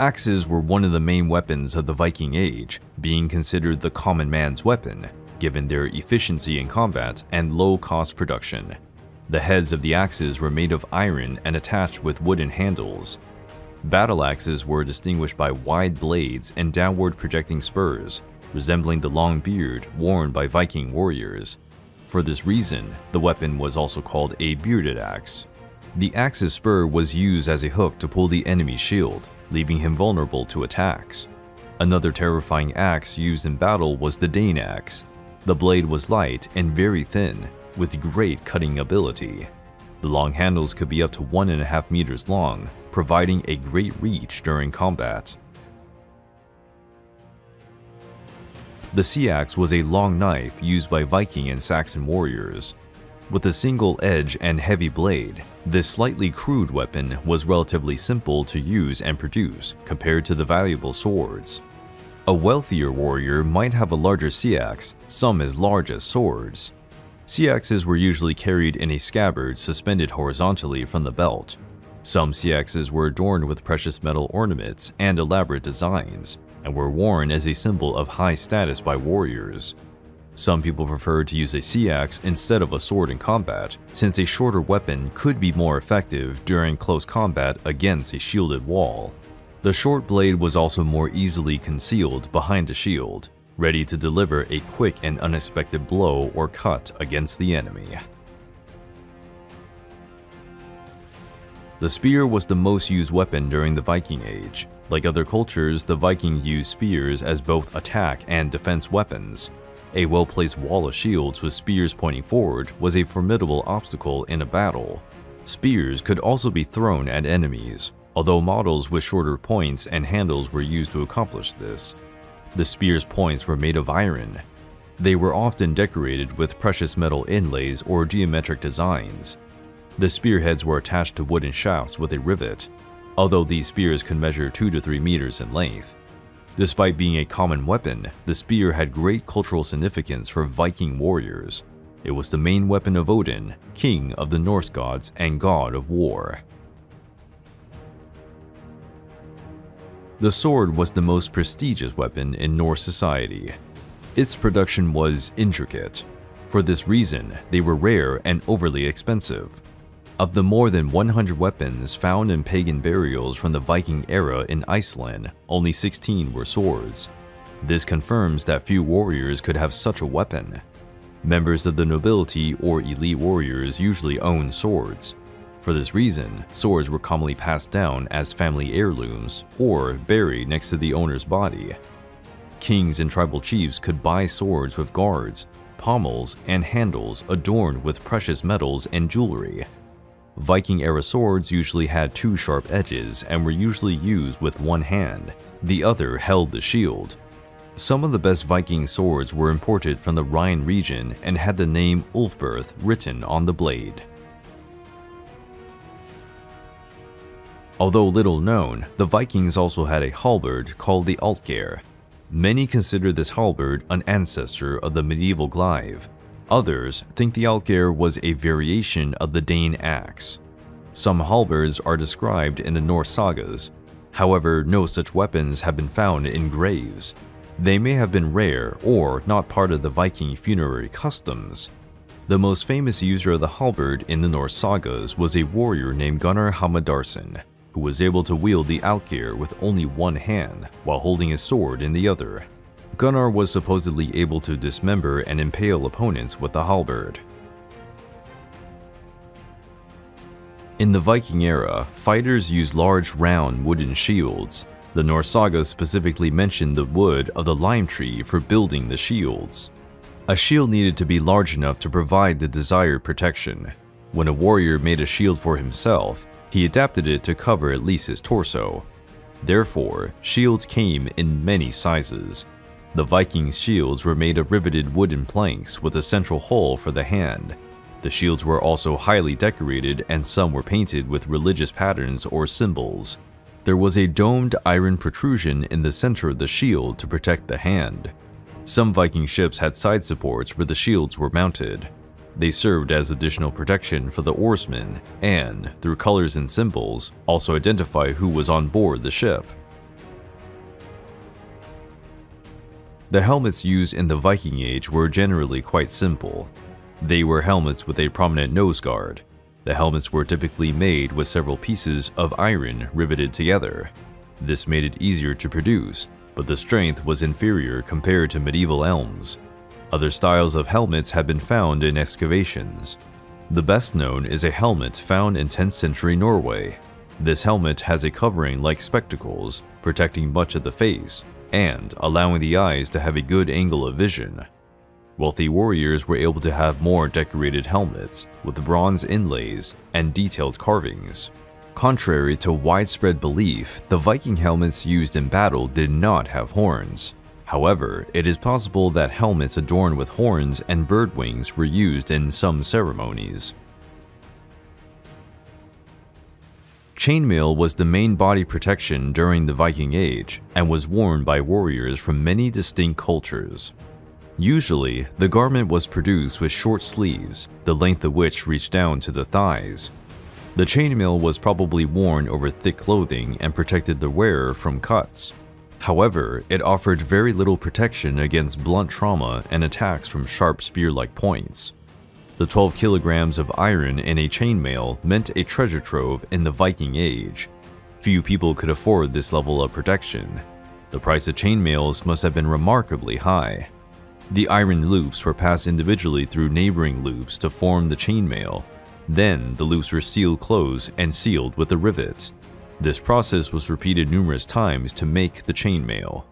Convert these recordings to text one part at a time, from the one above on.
Axes were one of the main weapons of the Viking Age, being considered the common man's weapon, given their efficiency in combat and low cost production. The heads of the axes were made of iron and attached with wooden handles. Battle axes were distinguished by wide blades and downward projecting spurs, resembling the long beard worn by Viking warriors. For this reason, the weapon was also called a bearded axe. The axe's spur was used as a hook to pull the enemy's shield, leaving him vulnerable to attacks. Another terrifying axe used in battle was the Dane axe. The blade was light and very thin, with great cutting ability. The long handles could be up to one and a half meters long, providing a great reach during combat. The seax was a long knife used by Viking and Saxon warriors. With a single edge and heavy blade, this slightly crude weapon was relatively simple to use and produce compared to the valuable swords. A wealthier warrior might have a larger seax, some as large as swords. Seaxes were usually carried in a scabbard suspended horizontally from the belt. Some seaxes were adorned with precious metal ornaments and elaborate designs, and were worn as a symbol of high status by warriors. Some people prefer to use a seax instead of a sword in combat, since a shorter weapon could be more effective during close combat against a shielded wall. The short blade was also more easily concealed behind a shield, ready to deliver a quick and unexpected blow or cut against the enemy. The spear was the most used weapon during the Viking Age. Like other cultures, the Vikings used spears as both attack and defense weapons. A well-placed wall of shields with spears pointing forward was a formidable obstacle in a battle. Spears could also be thrown at enemies, although models with shorter points and handles were used to accomplish this. The spear's points were made of iron. They were often decorated with precious metal inlays or geometric designs. The spearheads were attached to wooden shafts with a rivet, although these spears could measure 2 to 3 meters in length. Despite being a common weapon, the spear had great cultural significance for Viking warriors. It was the main weapon of Odin, king of the Norse gods and god of war. The sword was the most prestigious weapon in Norse society. Its production was intricate. For this reason, they were rare and overly expensive. Of the more than 100 weapons found in pagan burials from the Viking era in Iceland, only 16 were swords. This confirms that few warriors could have such a weapon. Members of the nobility or elite warriors usually owned swords. For this reason, swords were commonly passed down as family heirlooms or buried next to the owner's body. Kings and tribal chiefs could buy swords with guards, pommels, and handles adorned with precious metals and jewelry. Viking-era swords usually had two sharp edges and were usually used with one hand. The other held the shield. Some of the best Viking swords were imported from the Rhine region and had the name Ulfberht written on the blade. Although little known, the Vikings also had a halberd called the Altgeir. Many consider this halberd an ancestor of the medieval glaive, Others think the Altgeir was a variation of the Dane axe. Some halberds are described in the Norse sagas. However, no such weapons have been found in graves. They may have been rare or not part of the Viking funerary customs. The most famous user of the halberd in the Norse sagas was a warrior named Gunnar Hámundarson, who was able to wield the Altgeir with only one hand while holding his sword in the other. Gunnar was supposedly able to dismember and impale opponents with the halberd. In the Viking era, fighters used large round wooden shields. The Norse sagas specifically mention the wood of the lime tree for building the shields. A shield needed to be large enough to provide the desired protection. When a warrior made a shield for himself, he adapted it to cover at least his torso. Therefore, shields came in many sizes, the Vikings' shields were made of riveted wooden planks with a central hole for the hand. The shields were also highly decorated and some were painted with religious patterns or symbols. There was a domed iron protrusion in the center of the shield to protect the hand. Some Viking ships had side supports where the shields were mounted. They served as additional protection for the oarsmen and, through colors and symbols, also identify who was on board the ship. The helmets used in the Viking Age were generally quite simple. They were helmets with a prominent nose guard. The helmets were typically made with several pieces of iron riveted together. This made it easier to produce, but the strength was inferior compared to medieval elms. Other styles of helmets have been found in excavations. The best known is a helmet found in 10th century Norway. This helmet has a covering like spectacles, protecting much of the face, and allowing the eyes to have a good angle of vision. Wealthy warriors were able to have more decorated helmets with bronze inlays and detailed carvings. Contrary to widespread belief, the Viking helmets used in battle did not have horns. However, it is possible that helmets adorned with horns and bird wings were used in some ceremonies. Chainmail was the main body protection during the Viking Age and was worn by warriors from many distinct cultures. Usually, the garment was produced with short sleeves, the length of which reached down to the thighs. The chainmail was probably worn over thick clothing and protected the wearer from cuts. However, it offered very little protection against blunt trauma and attacks from sharp spear-like points. The 12 kilograms of iron in a chainmail meant a treasure trove in the Viking Age. Few people could afford this level of protection. The price of chainmails must have been remarkably high. The iron loops were passed individually through neighboring loops to form the chainmail. Then, the loops were sealed closed and sealed with a rivet. This process was repeated numerous times to make the chainmail.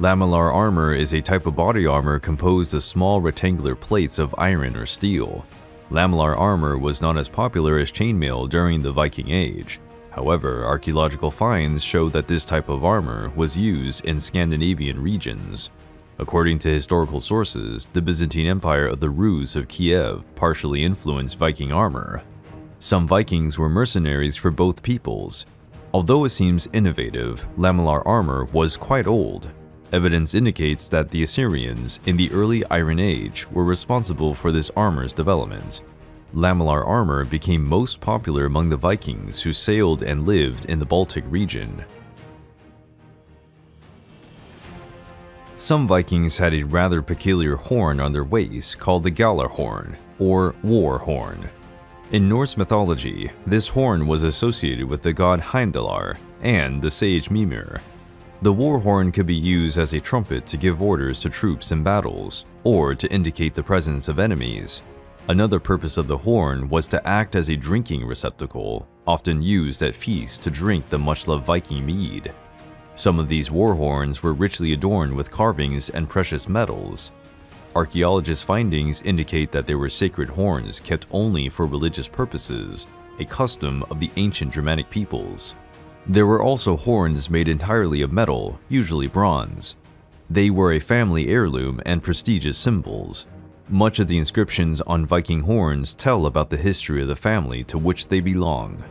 Lamellar armor is a type of body armor composed of small rectangular plates of iron or steel. Lamellar armor was not as popular as chainmail during the Viking Age. However, archaeological finds show that this type of armor was used in Scandinavian regions. According to historical sources, the Byzantine Empire of the Rus of Kiev partially influenced Viking armor. Some Vikings were mercenaries for both peoples. Although it seems innovative, lamellar armor was quite old, Evidence indicates that the Assyrians, in the early Iron Age, were responsible for this armor's development. Lamellar armor became most popular among the Vikings who sailed and lived in the Baltic region. Some Vikings had a rather peculiar horn on their waist called the Gjallarhorn, or war horn. In Norse mythology, this horn was associated with the god Heimdallr and the sage Mimir, the war horn could be used as a trumpet to give orders to troops in battles, or to indicate the presence of enemies. Another purpose of the horn was to act as a drinking receptacle, often used at feasts to drink the much-loved Viking mead. Some of these war horns were richly adorned with carvings and precious metals. Archaeologists' findings indicate that they were sacred horns kept only for religious purposes, a custom of the ancient Germanic peoples. There were also horns made entirely of metal, usually bronze. They were a family heirloom and prestigious symbols. Much of the inscriptions on Viking horns tell about the history of the family to which they belong.